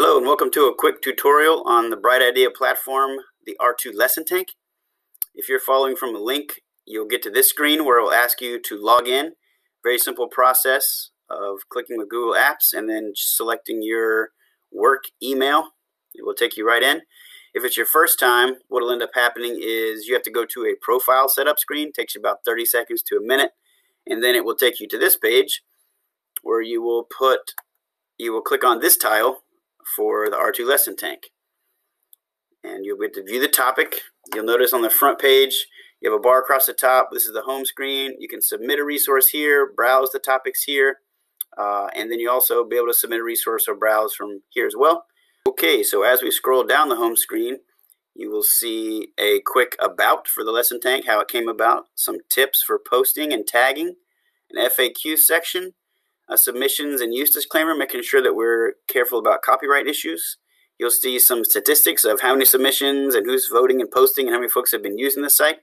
Hello and welcome to a quick tutorial on the Brightidea platform, the R2 Lesson Tank. If you're following from a link, you'll get to this screen where it will ask you to log in. Very simple process of clicking with Google Apps and then selecting your work email. It will take you right in. If it's your first time, what will end up happening is you have to go to a profile setup screen. It takes you about 30 seconds to a minute. And then it will take you to this page where you will put, you will click on this tile for the R2 lesson tank. And you'll get to view the topic. You'll notice on the front page, you have a bar across the top. This is the home screen. You can submit a resource here, browse the topics here, uh, and then you also be able to submit a resource or browse from here as well. Okay, so as we scroll down the home screen, you will see a quick about for the lesson tank, how it came about, some tips for posting and tagging, an FAQ section, uh, submissions and use disclaimer, making sure that we're careful about copyright issues. You'll see some statistics of how many submissions and who's voting and posting and how many folks have been using the site.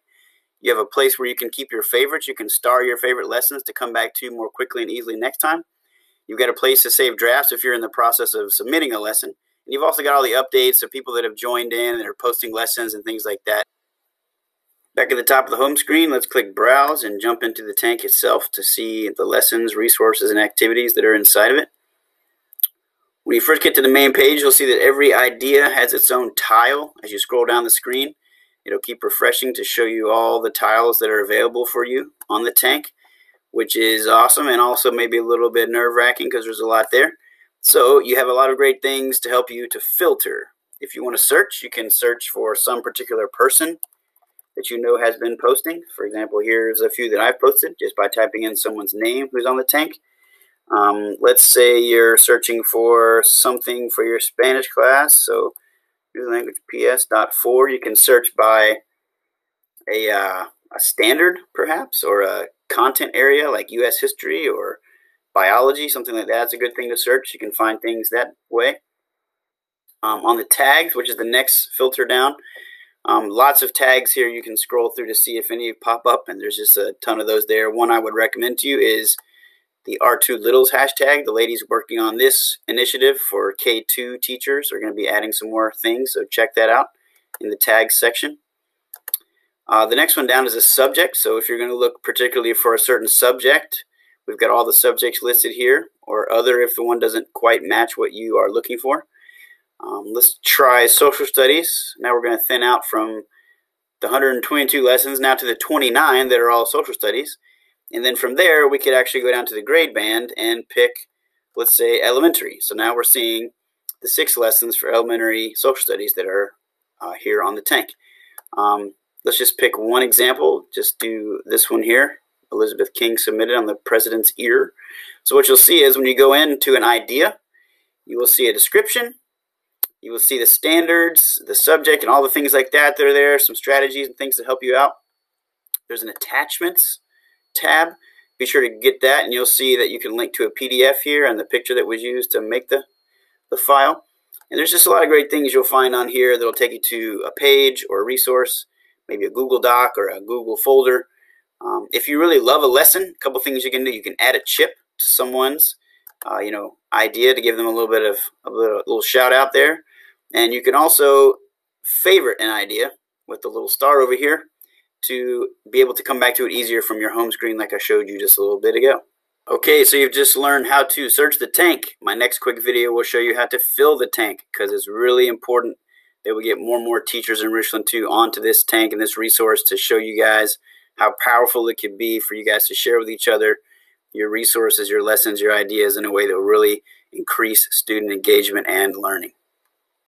You have a place where you can keep your favorites. You can star your favorite lessons to come back to more quickly and easily next time. You've got a place to save drafts if you're in the process of submitting a lesson. And you've also got all the updates of people that have joined in and are posting lessons and things like that. Back at the top of the home screen, let's click Browse and jump into the tank itself to see the lessons, resources, and activities that are inside of it. When you first get to the main page, you'll see that every idea has its own tile. As you scroll down the screen, it'll keep refreshing to show you all the tiles that are available for you on the tank, which is awesome and also maybe a little bit nerve-wracking because there's a lot there. So you have a lot of great things to help you to filter. If you want to search, you can search for some particular person that you know has been posting. For example, here's a few that I've posted just by typing in someone's name who's on the tank. Um, let's say you're searching for something for your Spanish class. So here's language PS.4. You can search by a, uh, a standard, perhaps, or a content area like U.S. history or biology, something like that's a good thing to search. You can find things that way. Um, on the tags, which is the next filter down, um, lots of tags here you can scroll through to see if any pop up, and there's just a ton of those there. One I would recommend to you is the R2 Littles hashtag. The ladies working on this initiative for K2 teachers are going to be adding some more things, so check that out in the tags section. Uh, the next one down is a subject, so if you're going to look particularly for a certain subject, we've got all the subjects listed here, or other if the one doesn't quite match what you are looking for. Um, let's try social studies. Now we're going to thin out from the 122 lessons now to the 29 that are all social studies. And then from there, we could actually go down to the grade band and pick, let's say, elementary. So now we're seeing the six lessons for elementary social studies that are uh, here on the tank. Um, let's just pick one example. Just do this one here. Elizabeth King submitted on the president's ear. So what you'll see is when you go into an idea, you will see a description, you will see the standards, the subject, and all the things like that that are there, some strategies and things to help you out. There's an attachments tab. Be sure to get that, and you'll see that you can link to a PDF here and the picture that was used to make the, the file. And there's just a lot of great things you'll find on here that'll take you to a page or a resource, maybe a Google Doc or a Google folder. Um, if you really love a lesson, a couple things you can do. You can add a chip to someone's, uh, you know, idea to give them a little bit of a little, a little shout out there. And you can also favorite an idea with the little star over here to be able to come back to it easier from your home screen like I showed you just a little bit ago. Okay, so you've just learned how to search the tank. My next quick video will show you how to fill the tank because it's really important that we get more and more teachers in Richland 2 onto this tank and this resource to show you guys how powerful it can be for you guys to share with each other your resources, your lessons, your ideas in a way that will really increase student engagement and learning.